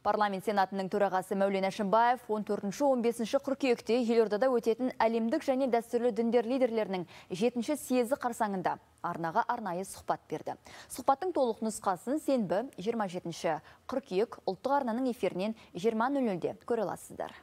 Парламент сенатының төрағасы Мәулен Әшімбаев 14-15 қыркүйекте елордада өтетін әлемдік және дәстүрлі діндер лидерлерінің 7-ші съезі қарсаңында арнаға арнайы сұхбат берді. Сұхбаттың толық нұсқасын сенбі 27-ші қыркүйек ұлттық арнаның эфирінен 20.00-де көре аласыздар.